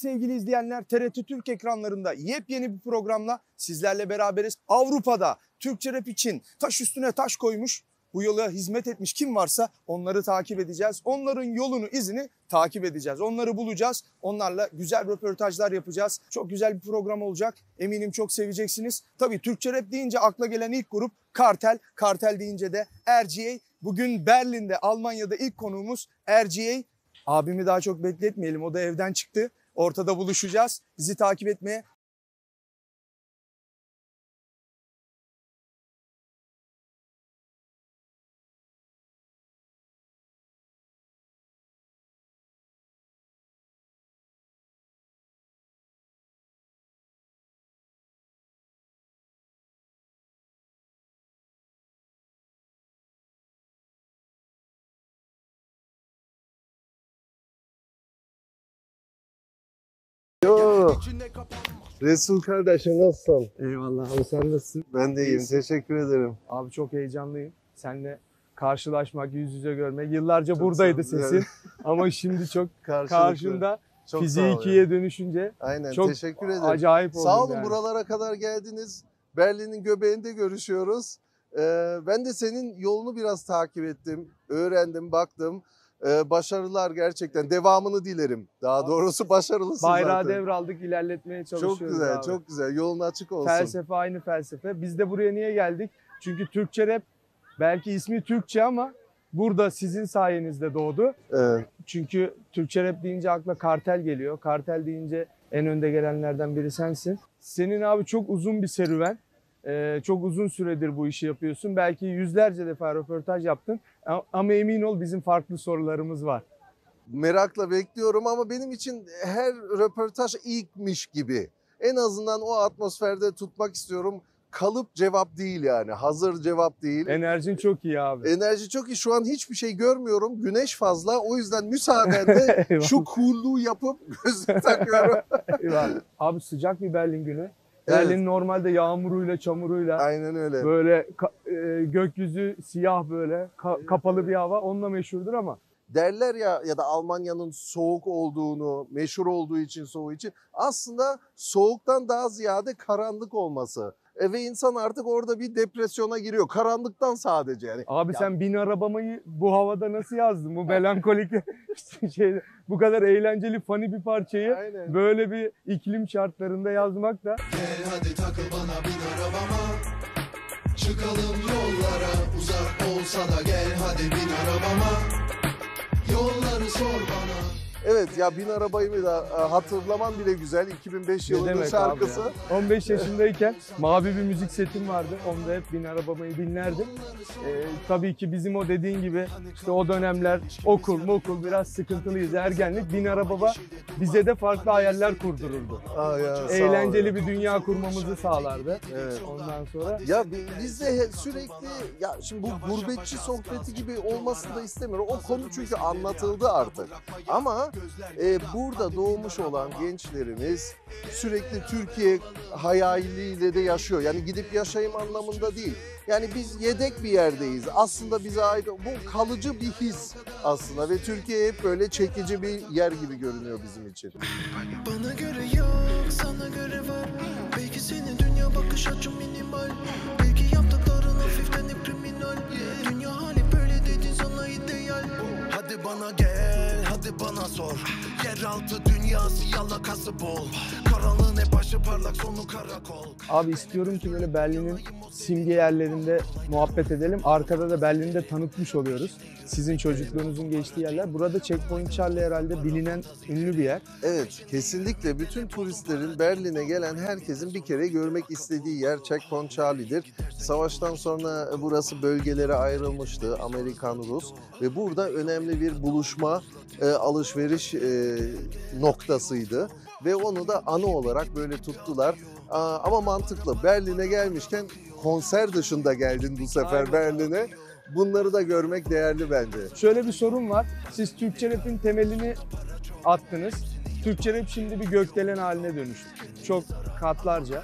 Sevgili izleyenler TRT Türk ekranlarında yepyeni bir programla sizlerle beraberiz. Avrupa'da Türkçe rap için taş üstüne taş koymuş, bu yola hizmet etmiş kim varsa onları takip edeceğiz. Onların yolunu, izini takip edeceğiz. Onları bulacağız. Onlarla güzel röportajlar yapacağız. Çok güzel bir program olacak. Eminim çok seveceksiniz. Tabii Türkçe rap deyince akla gelen ilk grup Kartel. Kartel deyince de RGA. Bugün Berlin'de, Almanya'da ilk konuğumuz RGA. Abimi daha çok bekletmeyelim. O da evden çıktı. Ortada buluşacağız. Bizi takip etmeye Resul kardeşim nasılsın? Eyvallah abi sen nasılsın? Ben de iyiyim. Teşekkür ederim. Abi çok heyecanlıyım. Seninle karşılaşmak, yüz yüze görmek. Yıllarca Çok buradaydı sesin. Ama şimdi çok karşında Çok fizikiye dönüşünce Aynen çok teşekkür ederim. acayip oldu. Sağ olun yani. buralara kadar geldiniz. Berlin'in göbeğinde görüşüyoruz. Ee, ben de senin yolunu biraz takip ettim. Öğrendim, baktım. Ee, başarılar gerçekten. Devamını dilerim. Daha doğrusu başarılısın Bayrağı zaten. devraldık, ilerletmeye çalışıyoruz Çok güzel, abi. çok güzel. Yolun açık olsun. Felsefe aynı felsefe. Biz de buraya niye geldik? Çünkü Türkçe rap belki ismi Türkçe ama burada sizin sayenizde doğdu. Evet. Çünkü Türkçe rap deyince akla kartel geliyor. Kartel deyince en önde gelenlerden biri sensin. Senin abi çok uzun bir serüven. Ee, çok uzun süredir bu işi yapıyorsun. Belki yüzlerce defa röportaj yaptın. Ama emin ol bizim farklı sorularımız var. merakla bekliyorum ama benim için her röportaj ilkmiş gibi. En azından o atmosferde tutmak istiyorum. Kalıp cevap değil yani. Hazır cevap değil. Enerjin çok iyi abi. Enerji çok iyi. Şu an hiçbir şey görmüyorum. Güneş fazla. O yüzden müsaadenle şu coolluğu yapıp gözlük takıyorum. Eyvallah. abi sıcak bir Berlin günü. Evet. Berlin normalde yağmuruyla, çamuruyla Aynen öyle. böyle e, gökyüzü siyah böyle ka- kapalı bir hava onunla meşhurdur ama Derler ya ya da Almanya'nın soğuk olduğunu, meşhur olduğu için soğuğu için aslında soğuktan daha ziyade karanlık olması. E ve insan artık orada bir depresyona giriyor. Karanlıktan sadece yani. Abi Ya- sen bin arabamayı bu havada nasıl yazdın? Bu melankolik şey, bu kadar eğlenceli fani bir parçayı Aynen. böyle bir iklim şartlarında yazmak da Gel hadi takıl bana bin arabama Çıkalım yollara uzak olsa da gel hadi bin arabama Yolları sor bana Evet ya bin arabayı da e, hatırlaman bile güzel. 2005 ne yılının şarkısı. abi ya? 15 yaşındayken mavi bir müzik setim vardı. Onda hep bin arabamayı dinlerdim. Ee, tabii ki bizim o dediğin gibi işte o dönemler okul mokul biraz sıkıntılıyız. Ergenlik bin arababa bize de farklı hayaller kurdururdu. Aa ya, Eğlenceli bir dünya kurmamızı sağlardı. Evet. Ondan sonra Ya bi- biz de sürekli ya şimdi bu gurbetçi sohbeti gibi olmasını da istemiyorum. O konu çünkü anlatıldı artık. Ama e, burada doğmuş olan gençlerimiz sürekli Türkiye hayaliyle de yaşıyor. Yani gidip yaşayayım anlamında değil. Yani biz yedek bir yerdeyiz. Aslında bize ait bu kalıcı bir his aslında ve Türkiye hep böyle çekici bir yer gibi görünüyor bizim için. Bana göre yok sana göre var Belki senin dünya bakış açın minimal Belki yaptıkların hafiften kriminal Dünya hali böyle dedin sana ideal Hadi bana gel hadi bana sor Yeraltı dünyası yalakası bol Karanlığın hep başı parlak sonu karakol Abi istiyorum ki böyle Berlin'in simge yerlerinde muhabbet edelim. Arkada da Berlin'de tanıtmış oluyoruz. Sizin çocukluğunuzun geçtiği yerler. Burada Checkpoint Charlie herhalde bilinen ünlü bir yer. Evet, kesinlikle bütün turistlerin Berlin'e gelen herkesin bir kere görmek istediği yer Checkpoint Charlie'dir. Savaştan sonra burası bölgelere ayrılmıştı Amerikan Rus ve burada önemli bir buluşma, e, alışveriş e, noktasıydı ve onu da anı olarak böyle tuttular. Aa, ama mantıklı. Berlin'e gelmişken konser dışında geldin bu sefer. Berlin'e. Bunları da görmek değerli bence. Şöyle bir sorun var. Siz Türkçe rap'in temelini attınız. Türkçe rap şimdi bir gökdelen haline dönüştü. Çok katlarca.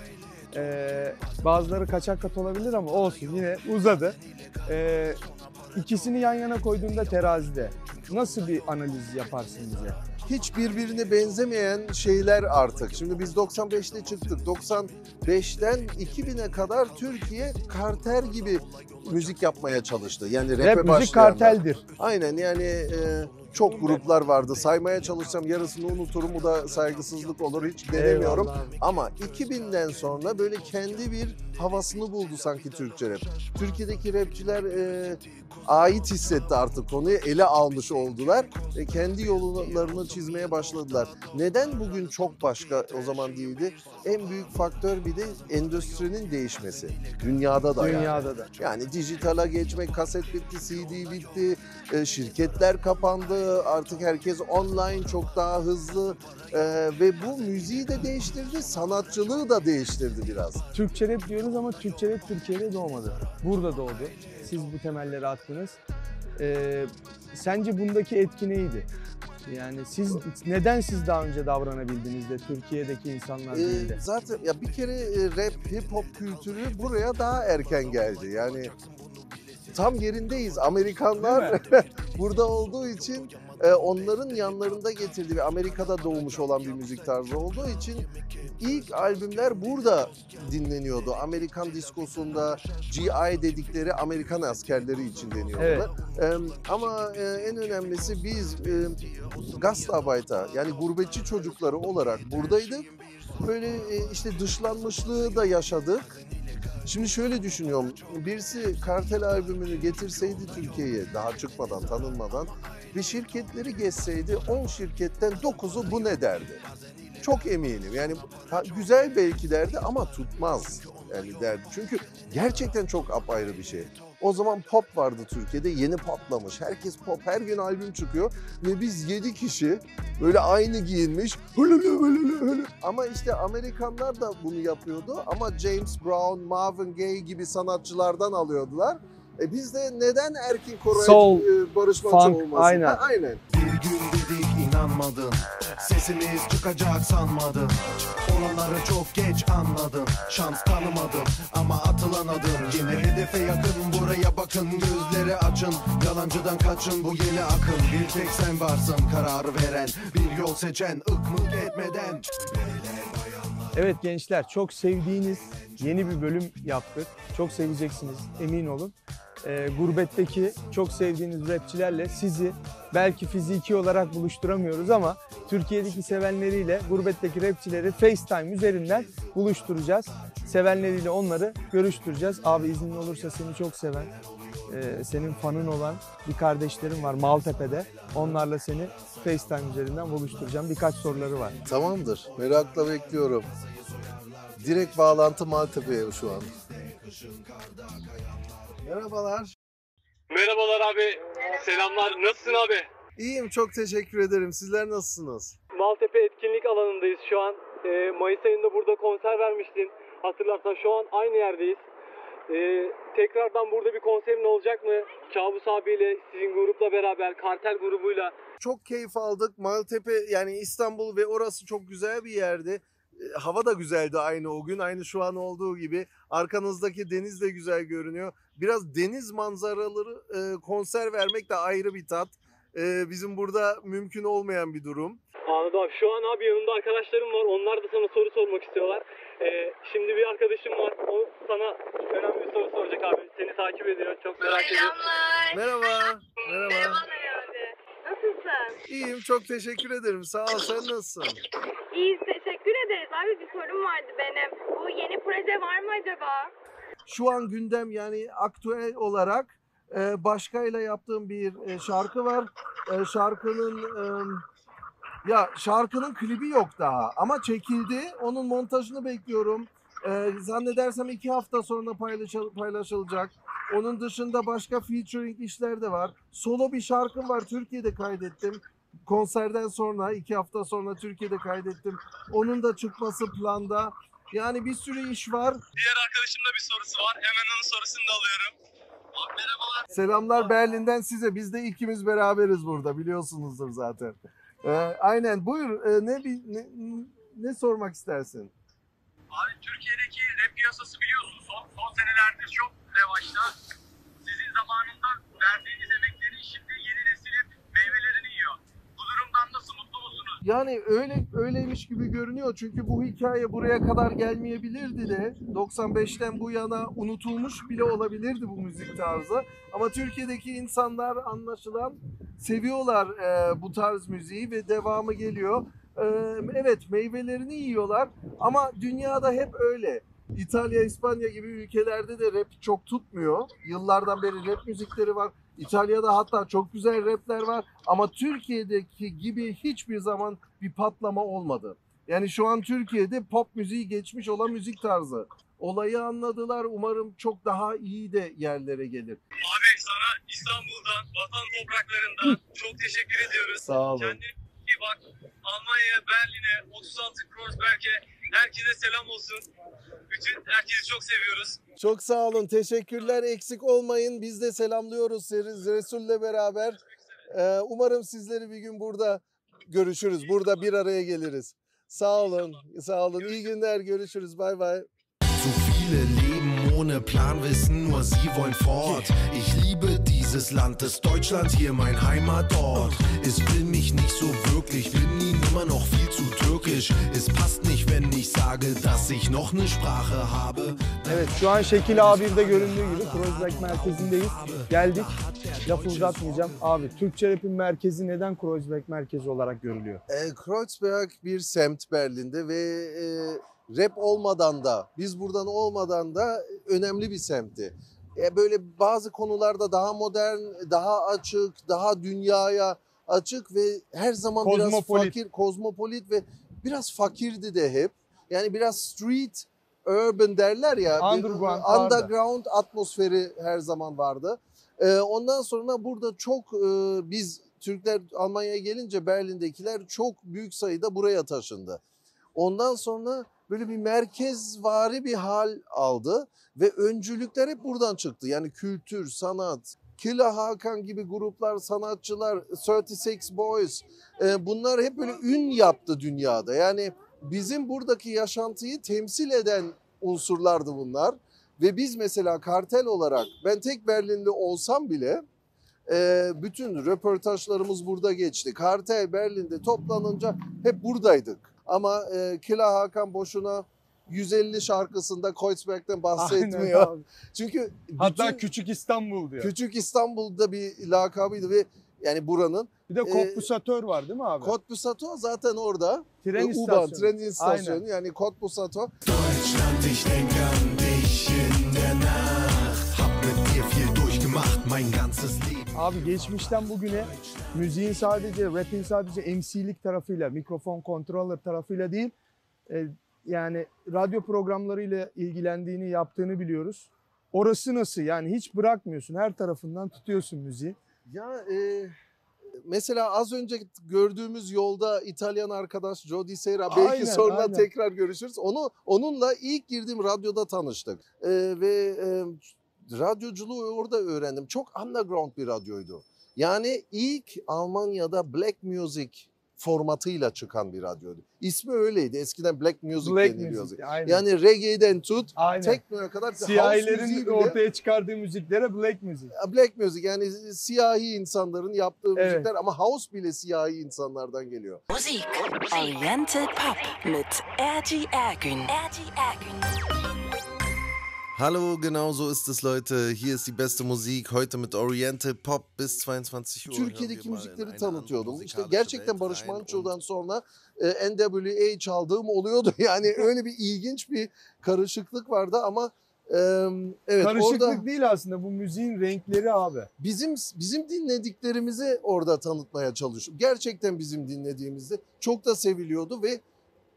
Ee, bazıları kaçak kat olabilir ama olsun yine uzadı. Ee, İkisini yan yana koyduğunda terazide nasıl bir analiz yaparsın bize? hiç birbirine benzemeyen şeyler artık. Şimdi biz 95'te çıktık. 95'ten 2000'e kadar Türkiye karter gibi müzik yapmaya çalıştı. Yani rap'e Rap müzik karteldir. Aynen yani e, çok gruplar vardı. Saymaya çalışsam yarısını unuturum. Bu da saygısızlık olur. Hiç denemiyorum. Eyvallah. Ama 2000'den sonra böyle kendi bir havasını buldu sanki Türkçe rap. Türkiye'deki rapçiler e, ait hissetti artık konuyu, ele almış oldular ve kendi yollarını çizmeye başladılar. Neden bugün çok başka o zaman değildi? En büyük faktör bir de endüstrinin değişmesi. Dünyada da yani. Dünyada da. Yani dijitala geçmek, kaset bitti, CD bitti, e, şirketler kapandı, artık herkes online çok daha hızlı e, ve bu müziği de değiştirdi, sanatçılığı da değiştirdi biraz. Türkçe rap diyoruz ama Türkçe rap Türkiye'de doğmadı. Burada doğdu. Siz bu temelleri attınız. Ee, sence bundaki etki neydi? Yani siz neden siz daha önce davranabildiniz de Türkiye'deki insanlar E, değil de? zaten ya bir kere e, rap, hip hop kültürü buraya daha erken geldi. Yani tam yerindeyiz. Amerikanlar burada olduğu için e, onların yanlarında getirdiği ve Amerika'da doğmuş olan bir müzik tarzı olduğu için ilk albümler burada dinleniyordu. Amerikan diskosunda GI dedikleri Amerikan askerleri için deniyordu. Evet. E, ama e, en önemlisi biz e, Gastarbeiter yani gurbetçi çocukları olarak buradaydık. Böyle e, işte dışlanmışlığı da yaşadık. Şimdi şöyle düşünüyorum. Birisi kartel albümünü getirseydi Türkiye'ye daha çıkmadan, tanınmadan ve şirketleri gezseydi 10 şirketten 9'u bu ne derdi? Çok eminim. Yani güzel belki derdi ama tutmaz yani derdi. Çünkü gerçekten çok apayrı bir şey. O zaman pop vardı Türkiye'de yeni patlamış. Herkes pop her gün albüm çıkıyor ve biz 7 kişi böyle aynı giyinmiş. Ama işte Amerikanlar da bunu yapıyordu ama James Brown, Marvin Gaye gibi sanatçılardan alıyordular. E biz de neden Erkin Koray Soul, e, Barış Manço funk, olmasın? aynen. Ha, aynen. Bir gün dedik inanmadın Sesimiz çıkacak sanmadın Olanları çok geç anladın Şans tanımadım ama atılan adım. Yine hedefe yakın buraya bakın. Gözleri açın. Yalancıdan kaçın Bu yeni akım bir tek sen varsın Kararı veren. Bir yol seçen ıkmık etmeden. Evet gençler çok sevdiğiniz yeni bir bölüm yaptık. Çok seveceksiniz emin olun. Ee, gurbetteki çok sevdiğiniz rapçilerle sizi belki fiziki olarak buluşturamıyoruz ama Türkiye'deki sevenleriyle gurbetteki rapçileri FaceTime üzerinden buluşturacağız. Sevenleriyle onları görüştüreceğiz. Abi iznin olursa seni çok seven, e, senin fanın olan bir kardeşlerim var Maltepe'de. Onlarla seni FaceTime üzerinden buluşturacağım. Birkaç soruları var. Tamamdır. Merakla bekliyorum. Direkt bağlantı Maltepe'ye şu an. Merhabalar. Merhabalar abi. Selamlar. Nasılsın abi? İyiyim çok teşekkür ederim. Sizler nasılsınız? Maltepe etkinlik alanındayız şu an. Ee, Mayıs ayında burada konser vermiştin. Hatırlarsan şu an aynı yerdeyiz. Ee, tekrardan burada bir konserin olacak mı? Kabus abiyle, sizin grupla beraber, kartel grubuyla. Çok keyif aldık. Maltepe yani İstanbul ve orası çok güzel bir yerdi. Hava da güzeldi aynı o gün. Aynı şu an olduğu gibi. Arkanızdaki deniz de güzel görünüyor. Biraz deniz manzaraları e, konser vermek de ayrı bir tat. E, bizim burada mümkün olmayan bir durum. Anladım abi. Şu an abi yanımda arkadaşlarım var. Onlar da sana soru sormak istiyorlar. Ee, şimdi bir arkadaşım var. O sana önemli bir soru soracak abi. Seni takip ediyor. Çok merak ediyor. Merhaba. Merhaba. Merhaba Herhalde. Nasılsın? İyiyim çok teşekkür ederim. Sağ ol sen nasılsın? Teşekkür ederiz. Abi bir sorum vardı benim. Bu yeni proje var mı acaba? şu an gündem yani aktüel olarak e, başkayla yaptığım bir e, şarkı var. E, şarkının e, ya şarkının klibi yok daha ama çekildi. Onun montajını bekliyorum. E, zannedersem iki hafta sonra paylaşıl- paylaşılacak. Onun dışında başka featuring işler de var. Solo bir şarkım var. Türkiye'de kaydettim. Konserden sonra iki hafta sonra Türkiye'de kaydettim. Onun da çıkması planda. Yani bir sürü iş var. Diğer arkadaşımda bir sorusu var. Hemen onun sorusunu da alıyorum. Merhabalar. Selamlar Berlin'den size. Biz de ikimiz beraberiz burada biliyorsunuzdur zaten. Ee, aynen buyur. Ee, ne, ne ne sormak istersin? Abi Türkiye'deki rap piyasası biliyorsun son, son senelerde çok revaçta. Sizin zamanında verdiğiniz Yani öyle öyleymiş gibi görünüyor çünkü bu hikaye buraya kadar gelmeyebilirdi de 95'ten bu yana unutulmuş bile olabilirdi bu müzik tarzı. Ama Türkiye'deki insanlar anlaşılan seviyorlar e, bu tarz müziği ve devamı geliyor. E, evet meyvelerini yiyorlar ama dünyada hep öyle. İtalya, İspanya gibi ülkelerde de rap çok tutmuyor. Yıllardan beri rap müzikleri var. İtalya'da hatta çok güzel rapler var. Ama Türkiye'deki gibi hiçbir zaman bir patlama olmadı. Yani şu an Türkiye'de pop müziği geçmiş olan müzik tarzı. Olayı anladılar. Umarım çok daha iyi de yerlere gelir. Abi sana İstanbul'dan, vatan topraklarından çok teşekkür ediyoruz. Sağ olun. Kendine iyi bak. Almanya'ya, Berlin'e, 36 Kreuzberg'e herkese selam olsun. Bütün herkesi çok seviyoruz. Çok sağ olun. Teşekkürler. Eksik olmayın. Biz de selamlıyoruz Re- Resul'le beraber. Ee, umarım sizleri bir gün burada görüşürüz. Burada bir araya geliriz. Sağ olun. Sağ olun. İyi günler. Görüşürüz. Bay bay. Zu viele leben ohne Plan, wissen nur sie wollen fort. Ich liebe dieses Land, ist Deutschland hier mein Heimatort. Es will mich nicht so wirklich, bin ihnen immer noch viel zu türkisch. Es passt nicht, wenn ich sage, dass ich noch eine Sprache habe. Evet şu an Şekil A1'de göründüğü gibi Kreuzberg merkezindeyiz. Geldik. Lafı uzatmayacağım. Abi Türkçe rap'in merkezi neden Kreuzberg merkezi olarak görülüyor? E, Kreuzberg bir semt Berlin'de ve e, rap olmadan da biz buradan olmadan da önemli bir semtti. E, böyle bazı konularda daha modern, daha açık, daha dünyaya açık ve her zaman Kozmopolit. biraz fakir, kozmopolit ve biraz fakirdi de hep. Yani biraz street urban derler ya. bir Underground vardı. underground atmosferi her zaman vardı. Ee, ondan sonra burada çok e, biz Türkler Almanya'ya gelince Berlin'dekiler çok büyük sayıda buraya taşındı. Ondan sonra böyle bir merkezvari bir hal aldı ve öncülükler hep buradan çıktı. Yani kültür, sanat, Killa Hakan gibi gruplar, sanatçılar, 36 Boys e, bunlar hep böyle ün yaptı dünyada. Yani bizim buradaki yaşantıyı temsil eden unsurlardı bunlar. Ve biz mesela kartel olarak ben tek Berlinli olsam bile e, bütün röportajlarımız burada geçti. Kartel Berlin'de toplanınca hep buradaydık. Ama e, Killa Hakan boşuna 150 şarkısında Kreuzberg'den bahsetmiyor. Aynen. Çünkü Hatta bütün- Küçük İstanbul diyor. Küçük İstanbul'da bir lakabıydı ve yani buranın Bir de Ee, Kopusatör var değil mi abi? Kod Busato zaten orada. Tren U-Bahn, istasyonu. tren istasyonu Aynen. yani Kod Busato. Deutschland, ich denke an dich in der Nacht. Hab mit dir viel durchgemacht, mein ganzes Leben. Abi geçmişten bugüne müziğin sadece, rap'in sadece MC'lik tarafıyla, mikrofon controller tarafıyla değil, e, yani radyo programlarıyla ilgilendiğini, yaptığını biliyoruz. Orası nasıl? Yani hiç bırakmıyorsun, her tarafından tutuyorsun müziği. Ya e, mesela az önce gördüğümüz yolda İtalyan arkadaş Jody Serra belki Aynen, sonra aynen. tekrar görüşürüz. Onu onunla ilk girdiğim radyoda tanıştık. E, ve e, radyoculuğu orada öğrendim. Çok underground bir radyoydu. Yani ilk Almanya'da black music formatıyla çıkan bir radyoydu. İsmi öyleydi. Eskiden black music Black deniliyordu. müzik. Aynen. Yani reggae'den tut aynen. teknoya kadar Siyahilerin ortaya çıkardığı müziklere black müzik. Black music yani siyahi insanların yaptığı Evet. müzikler ama house bile siyahi insanlardan geliyor. Musik. Oriental Pop mit RG Ergün. RG Ergün. Hallo, genau so ist es, Leute. Hier ist die beste Musik. Heute mit Oriental Pop bis 22 Uhr. Türkiye'deki müzikleri tanıtıyordum. İşte gerçekten Welt Barış Manço'dan sonra e, NWA çaldığım oluyordu. Yani öyle bir ilginç bir karışıklık vardı ama e, evet Karışıklık orada değil aslında bu müziğin renkleri abi. bizim bizim dinlediklerimizi orada tanıtmaya çalışıyorum. Gerçekten bizim dinlediğimizde çok da seviliyordu ve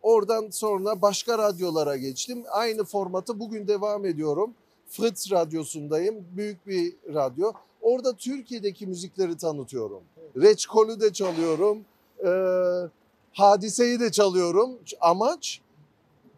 oradan sonra başka radyolara geçtim. Aynı formatı bugün devam ediyorum. Fritz radyosundayım. Büyük bir radyo. Orada Türkiye'deki müzikleri tanıtıyorum. Reçkol'ü de çalıyorum. Ee, Hadise'yi de çalıyorum. Amaç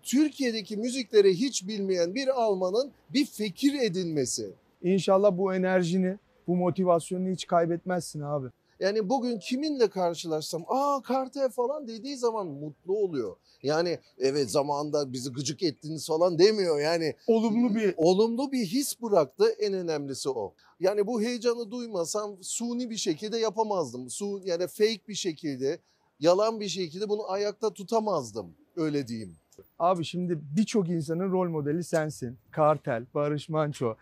Türkiye'deki müzikleri hiç bilmeyen bir Almanın bir fikir edinmesi. İnşallah bu enerjini, bu motivasyonunu hiç kaybetmezsin abi. Yani bugün kiminle karşılaşsam aa kartel falan dediği zaman mutlu oluyor. Yani evet zamanında bizi gıcık ettiniz falan demiyor yani. Olumlu bir Olumlu bir his bıraktı en önemlisi o. Yani bu heyecanı duymasam suni bir şekilde yapamazdım. Su, yani fake bir şekilde, yalan bir şekilde bunu ayakta tutamazdım öyle diyeyim. Abi şimdi birçok insanın rol modeli sensin. Kartel, Barış Manço,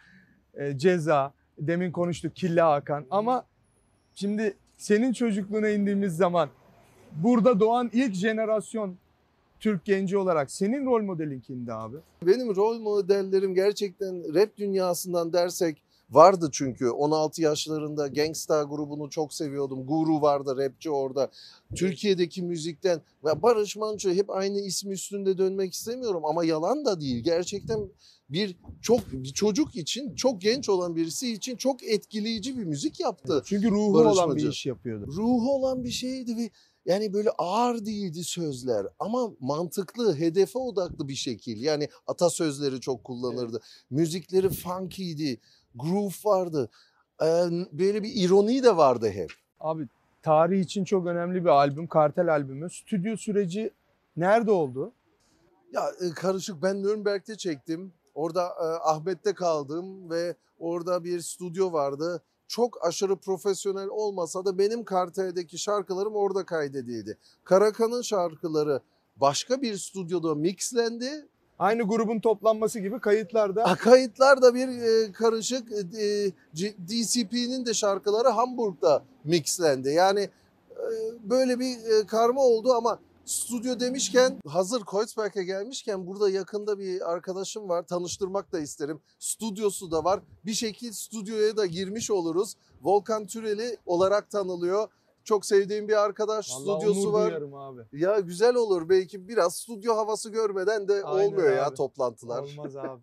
e, Ceza, demin konuştuk Killa Hakan ama şimdi senin çocukluğuna indiğimiz zaman burada doğan ilk jenerasyon Türk genci olarak senin rol modelin kimdi abi? Benim rol modellerim gerçekten rap dünyasından dersek vardı çünkü 16 yaşlarında Gangsta grubunu çok seviyordum. Guru vardı rapçi orada. Türkiye'deki müzikten ve Barış Manço hep aynı ismi üstünde dönmek istemiyorum ama yalan da değil. Gerçekten bir çok bir çocuk için çok genç olan birisi için çok etkileyici bir müzik yaptı. Çünkü ruhu Barış olan bir Manço. iş yapıyordu. ruhu olan bir şeydi ve yani böyle ağır değildi sözler ama mantıklı, hedefe odaklı bir şekil. Yani atasözleri çok kullanırdı. Müzikleri funky'ydi, groove vardı. Ee, böyle bir ironi de vardı hep. Abi tarih için çok önemli bir albüm, Kartel albümü. Stüdyo süreci nerede oldu? Ya e, karışık ben Nürnberg'de çektim. Orada e, Ahmet'te kaldım ve orada bir stüdyo vardı. Çok aşırı profesyonel olmasa da benim karteldeki şarkılarım orada kaydedildi. Karakan'ın şarkıları başka bir stüdyoda mixlendi Aynı grubun toplanması gibi kayıtlarda Ha, Kayıtlar da bir e, karışık. E, C- DCP'nin de şarkıları Hamburg'da mixlendi. Yani e, böyle bir e, karma oldu ama stüdyo demişken hazır Kreuzberg'e gelmişken burada yakında bir arkadaşım var. Tanıştırmak da isterim. Stüdyosu da var. Bir şekilde stüdyoya da girmiş oluruz. Volkan Türeli olarak tanılıyor. Çok sevdiğim bir arkadaş. Vallahi stüdyosu var. abi. Ya güzel olur belki biraz stüdyo havası görmeden de Aynen olmuyor ya abi. toplantılar. Olmaz abi.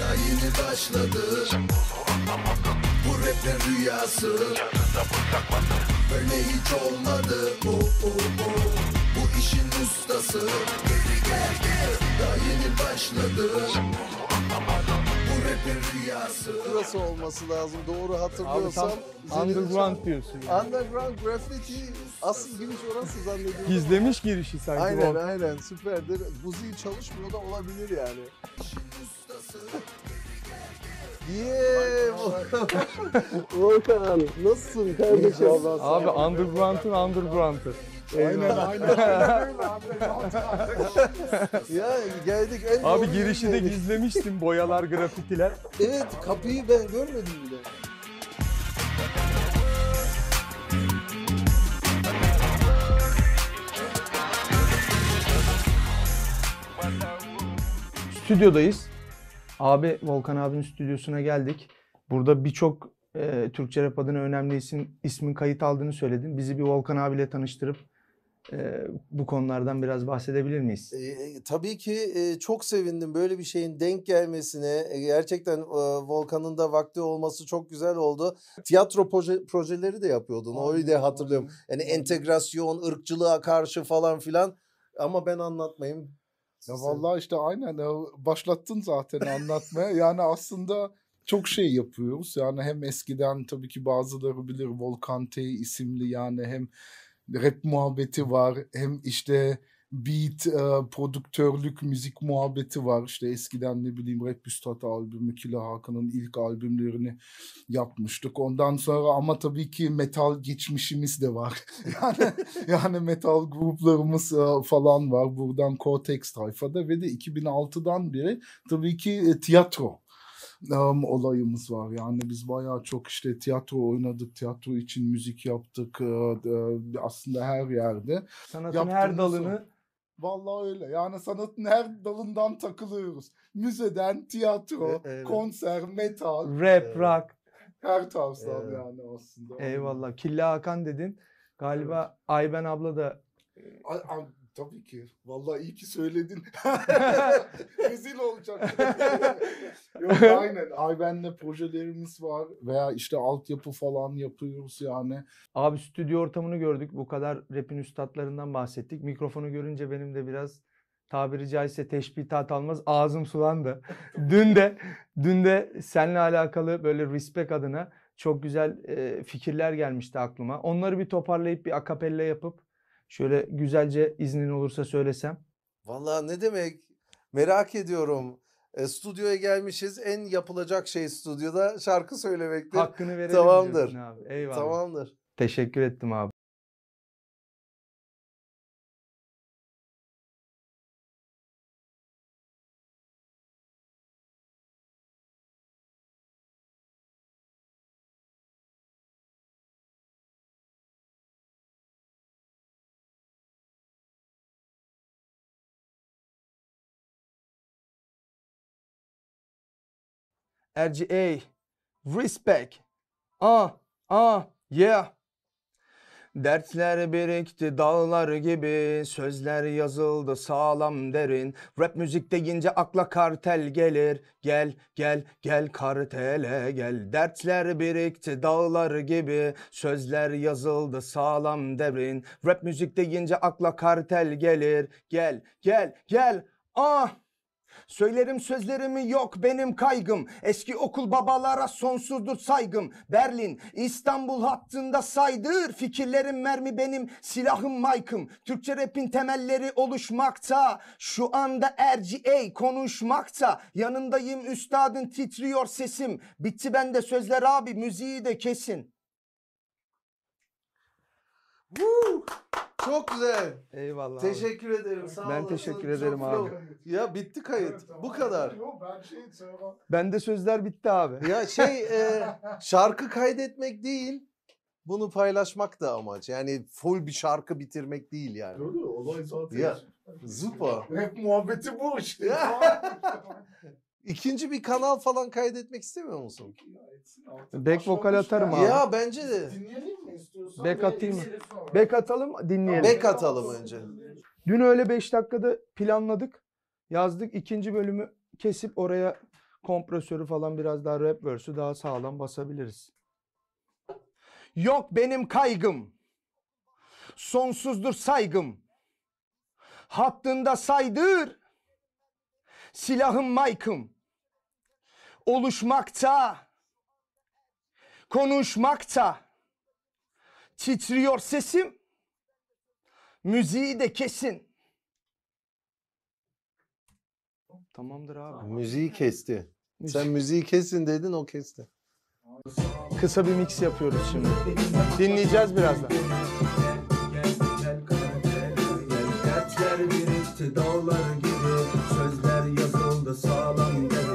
Daha yeni başladı Bu rapin rüyası Böyle hiç olmadı oh, oh, oh. Bu işin ustası Geri gel gel Daha yeni başladı Bu Burası olması lazım doğru Abi hatırlıyorsam. tam underground diyorsun. yani. Underground graffiti asıl giriş orası zannediyorum. Gizlemiş girişi sanki. Aynen bu. aynen süperdir. Bu zil çalışmıyor da olabilir yani. Yeah! Volkan nasılsın kardeşim? Abi underground'un underground'ı. Aynen aynen. ya geldik en Abi doğru girişi de yere geldik. gizlemişsin boyalar, grafitiler. Evet kapıyı ben görmedim bile. Stüdyodayız. Abi Volkan abinin stüdyosuna geldik. Burada birçok e, Türkçe rap adına önemli isim, ismin kayıt aldığını söyledin. Bizi bir Volkan abiyle tanıştırıp e, bu konulardan biraz bahsedebilir miyiz? E, tabii ki e, çok sevindim böyle bir şeyin denk gelmesine. E, gerçekten e, Volkan'ın da vakti olması çok güzel oldu. Tiyatro proje, projeleri de yapıyordun. Öyle de hatırlıyorum. Yani entegrasyon, ırkçılığa karşı falan filan. Ama ben anlatmayayım. Ya vallahi işte aynen ya başlattın zaten anlatmaya. Yani aslında çok şey yapıyoruz. Yani hem eskiden tabii ki bazıları bilir Volkan T isimli yani hem rap muhabbeti var hem işte beat, e, prodüktörlük, müzik muhabbeti var. İşte eskiden ne bileyim Rap Üstad albümü, Killa Hakan'ın ilk albümlerini yapmıştık. Ondan sonra ama tabii ki metal geçmişimiz de var. yani yani metal gruplarımız e, falan var. Buradan Cortex tayfada ve de 2006'dan beri tabii ki e, tiyatro um, olayımız var. Yani biz bayağı çok işte tiyatro oynadık, tiyatro için müzik yaptık. e, e, aslında her yerde. Sanatın her Yaptığımız dalını Vallahi öyle. Yani sanatın her dalından takılıyoruz. Müzeden, tiyatro, E- evet. konser, metal, rap, Evet. rock. her tarzdan Evet. yani aslında. Eyvallah. Killa Hakan dedin. Galiba Ayben abla da ay, tabii ki. Vallahi iyi ki söyledin. Rezil olacak. Yok aynen. Ayben'le projelerimiz var. Veya işte altyapı falan yapıyoruz yani. Abi stüdyo ortamını gördük. Bu kadar rap'in üstadlarından bahsettik. Mikrofonu görünce benim de biraz tabiri caizse teşbihat almaz ağzım sulandı. dün de dün de seninle alakalı böyle respect adına çok güzel e, fikirler gelmişti aklıma. Onları bir toparlayıp bir akapella yapıp şöyle güzelce iznin olursa söylesem. Vallahi ne demek? Merak ediyorum. E, stüdyoya gelmişiz. En yapılacak şey stüdyoda şarkı söylemektir. Hakkını verelim Tamamdır. abi. Eyvallah. Tamamdır. Teşekkür ettim abi. RGA, respect. Ah, ah, yeah. Dertler birikti dağlar gibi Sözler yazıldı sağlam derin. Rap müzik deyince akla kartel gelir. Gel gel gel kartele gel. Dertler birikti dağlar gibi Sözler yazıldı sağlam derin. Rap müzik deyince akla kartel gelir. Gel gel gel. Ah Söylerim sözlerimi yok benim kaygım. Eski okul babalara sonsuzdur saygım. Berlin, İstanbul hattında saydır. Fikirlerim mermi benim, silahım maykım. Türkçe rapin temelleri oluşmakta. Şu anda RGA konuşmakta. Yanındayım üstadın titriyor sesim. Bitti bende sözler abi müziği de kesin. Woo! Çok güzel. Eyvallah abi. Teşekkür ederim. Sağ Ben olasın. teşekkür Çok ederim abi. flow. Ya bitti kayıt. Bu kadar. Yok ben şey sonra... Bende sözler bitti abi. Ya şey e, şarkı kaydetmek değil. Bunu paylaşmak da amaç. Yani full bir şarkı bitirmek değil yani. Yok olay zaten. Ya, Zupa. Rap muhabbeti bu işte. İkinci bir kanal falan kaydetmek istemiyor musun? Back vokal atarım abi. Ya bence de. Dinleyelim mi istiyorsan? Back atayım mı? Back atalım dinleyelim. Back atalım önce. Dün öyle 5 dakikada planladık. Yazdık. ikinci bölümü kesip oraya kompresörü falan biraz daha rap verse'ü daha sağlam basabiliriz. Yok benim kaygım. Sonsuzdur saygım. Hattında saydır. Silahım maykım. Oluşmakta. Konuşmakta. Titriyor sesim. Müziği de kesin. Tamamdır abi. Müziği kesti. Müzik. Sen müziği kesin dedin o kesti. Kısa bir mix yapıyoruz şimdi. Dinleyeceğiz birazdan. Dağlar gibi Sözler yazıldı sağlam müzik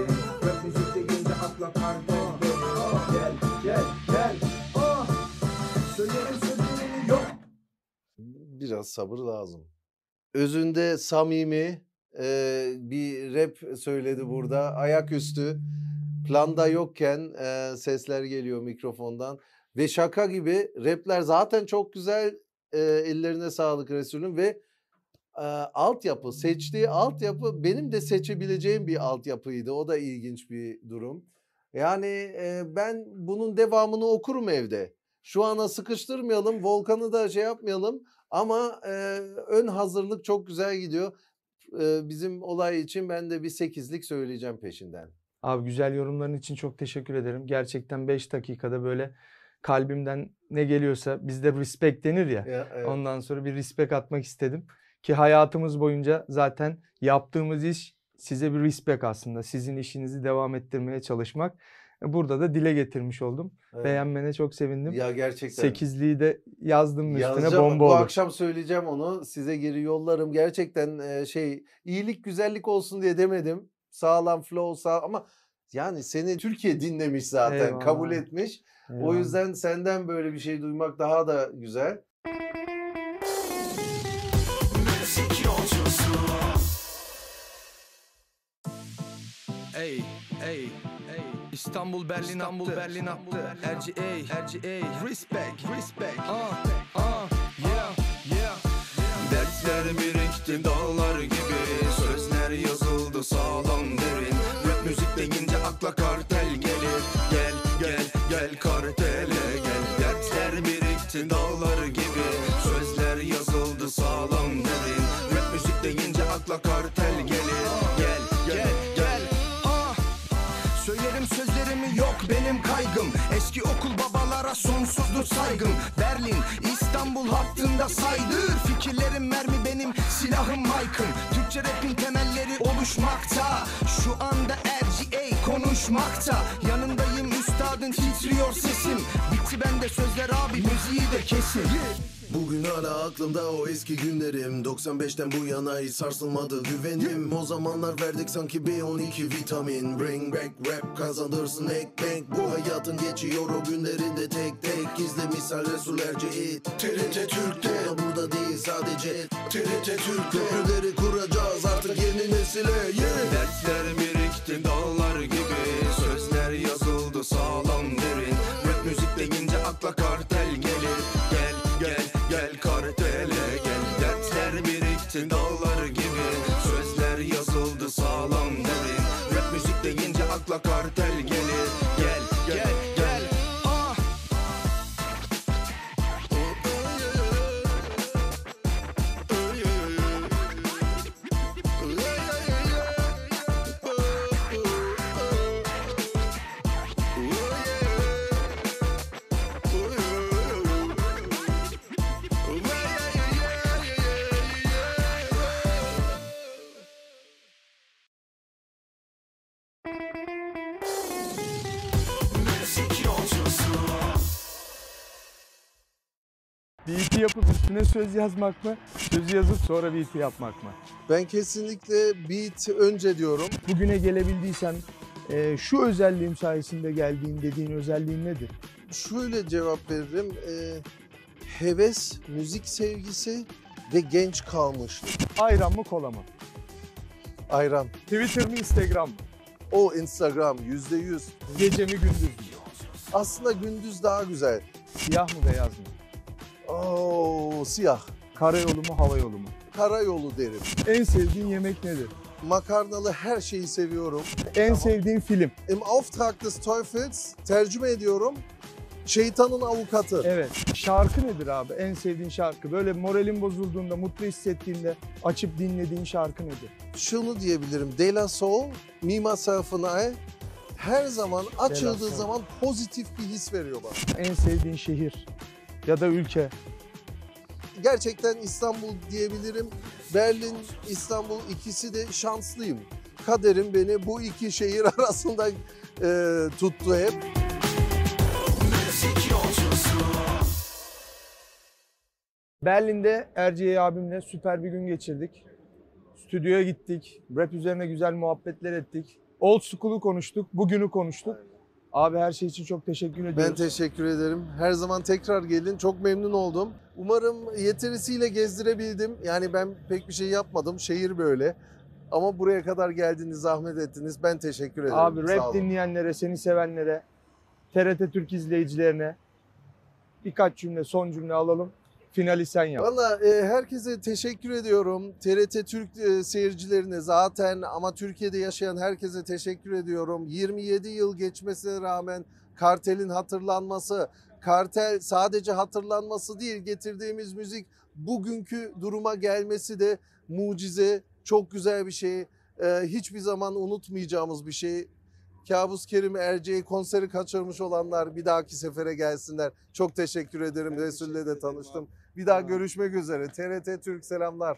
Biraz sabır lazım. Özünde samimi e, bir rap söyledi burada. Ayaküstü. Planda yokken e, sesler geliyor mikrofondan. Ve şaka gibi rapler zaten çok güzel. E, ellerine sağlık Resul'ün ve e, altyapı seçtiği altyapı benim de seçebileceğim bir altyapıydı. O da ilginç bir durum. Yani e, ben bunun devamını okurum evde. Şu ana sıkıştırmayalım, Volkan'ı da şey yapmayalım ama e, ön hazırlık çok güzel gidiyor. E, bizim olay için ben de bir sekizlik söyleyeceğim peşinden. Abi güzel yorumların için çok teşekkür ederim. Gerçekten 5 dakikada böyle kalbimden ne geliyorsa bizde respect denir ya. Ya, evet. Ondan sonra bir respect atmak istedim. Ki hayatımız boyunca zaten yaptığımız iş size bir respect aslında. Sizin işinizi devam ettirmeye çalışmak. Burada da dile getirmiş oldum. Evet. Beğenmene çok sevindim. Ya gerçekten. Sekizliği de yazdım üstüne Yazacağım. bomba Bu olur. akşam söyleyeceğim onu. Size geri yollarım. Gerçekten e, şey iyilik güzellik olsun diye demedim. Sağlam flow sağ ama yani seni Türkiye dinlemiş zaten. Kabul Eyvallah. etmiş. O Eyvallah. yüzden senden böyle bir şey duymak daha da güzel. İstanbul, Berlin İstanbul, attı. Berlin attı. RGA, RGA. Respect, respect. Ah, ah, yeah, yeah. Dertler birikti dağlar gibi. Sözler yazıldı sağlam derin. Rap müzik deyince akla kartel gelir. Gel, gel, gel kartele gel. Dertler birikti dağlar gibi. Sözler yazıldı sağlam derin. Rap müzik deyince akla kartel kaygım Eski okul Sana sonsuzdur saygım. Berlin, İstanbul hattında saydır Fikirlerim mermi benim silahım Mike'ım Türkçe rapin temelleri oluşmakta. Şu anda RGA konuşmakta. Yanındayım üstadın titriyor sesim. Bitti bende sözler abi müziği de kesin Bugün hala aklımda o eski günlerim. 95'ten bu yana hiç sarsılmadı güvenim. O zamanlar verdik sanki B12 vitamin. Bring back rap kazandırsın ekmek Bu hayatın geçiyor o günlerinde tek tek. Gizli misal Resul Erciyes TRT Türk'te. Burada değil sadece TRT Türk'te. Köprüleri kuracağız artık yeni nesile yeah. Dertler birikti dağlar gibi. Sözler yazıldı sağlam derin. Rap müzik deyince akla kartel yapıp üstüne söz yazmak mı? Sözü yazıp sonra beat yapmak mı? Ben kesinlikle beat önce diyorum. Bugüne gelebildiysen e, şu özelliğim sayesinde geldiğin dediğin özelliğin nedir? Şöyle cevap veririm. Ee, heves, müzik sevgisi ve genç kalmışlık. Ayran mı kola mı? Ayran. Twitter mi Instagram mı? O Instagram yüzde yüz. Gece mi gündüz mü? Aslında gündüz daha güzel. Siyah mı beyaz mı? Oo siyah. Karayolu mu hava yolu mu? Karayolu derim. En sevdiğin yemek nedir? Makarnalı her şeyi seviyorum. En sevdiğin film? Im Auftrag des Teufels tercüme ediyorum. Şeytanın avukatı. Evet. Şarkı nedir abi? En sevdiğin şarkı. Böyle moralin bozulduğunda, mutlu hissettiğinde açıp dinlediğin şarkı nedir? Şunu diyebilirim. De La Soul, and I her zaman açıldığı Soul. zaman pozitif bir his veriyor bana. En sevdiğin şehir ya da ülke? Gerçekten İstanbul diyebilirim. Berlin, İstanbul ikisi de şanslıyım. Kaderim beni bu iki şehir arasında e, tuttu hep. Berlin'de Erciye abimle süper bir gün geçirdik. Stüdyoya gittik. Rap üzerine güzel muhabbetler ettik. Old school'u konuştuk. Bugünü konuştuk. Abi her şey için çok teşekkür ediyoruz. Ben teşekkür ederim. Her zaman tekrar gelin. Çok memnun oldum. Umarım yeterisiyle gezdirebildim. Yani ben pek bir şey yapmadım. Şehir böyle. Ama buraya kadar geldiniz, zahmet ettiniz. Ben teşekkür ederim. Abi Sağ rap olun. dinleyenlere, seni sevenlere, TRT Türk izleyicilerine birkaç cümle, son cümle alalım. Finali sen yap. Valla e, herkese teşekkür ediyorum. TRT Türk e, seyircilerine zaten ama Türkiye'de yaşayan herkese teşekkür ediyorum. 27 yıl geçmesine rağmen kartelin hatırlanması, kartel sadece hatırlanması değil getirdiğimiz müzik bugünkü duruma gelmesi de mucize. Çok güzel bir şey. E, hiçbir zaman unutmayacağımız bir şey. Kabus Kerim Erceği konseri kaçırmış olanlar bir dahaki sefere gelsinler. Çok teşekkür ederim. Resul'le de tanıştım. Bir daha görüşmek üzere. TRT Türk selamlar.